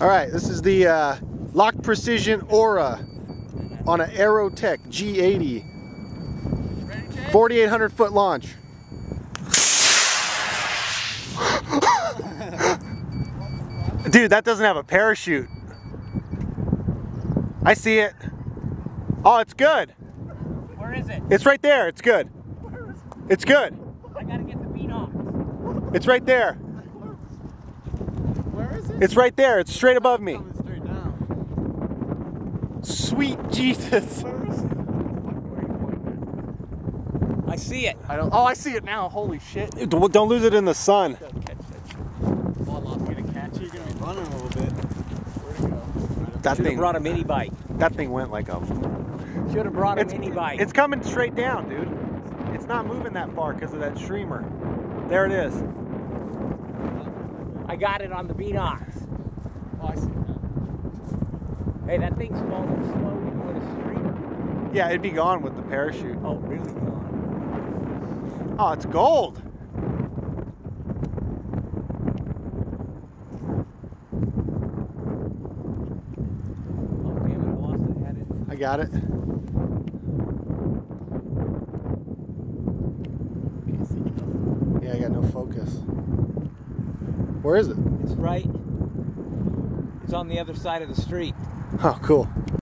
All right, this is the uh, Loc Precision Aura on an Aerotech G80. 4,800 foot launch. Dude, that doesn't have a parachute. I see it. Oh, it's good. Where is it? It's right there. It's good. It's good. I gotta get the beat off. It's right there. Where is it? It's right there. It's straight above me. Straight. Sweet Jesus. Where is it? I see it. I don't. Oh, I see it now. Holy shit! Don't don't lose it in the sun. That shit. I'm gonna catch you. You're gonna be running a little bit. Where'd it go? That Should have thing, brought a mini bike. that thing went like a. Should have brought a It's, mini bike. it's coming straight down, dude. It's not moving that far because of that streamer. There it is. I got it on the Beanox. Oh, I see it now. Hey, that thing's falling slow even with a streamer. Yeah, it'd be gone with the parachute. Oh, really gone. Oh, it's gold. Oh, damn it, I lost it. Had it. I got it. Can't see. Yeah, I got no focus. Where is it? It's right. It's on the other side of the street. Oh, cool.